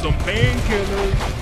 some painkillers.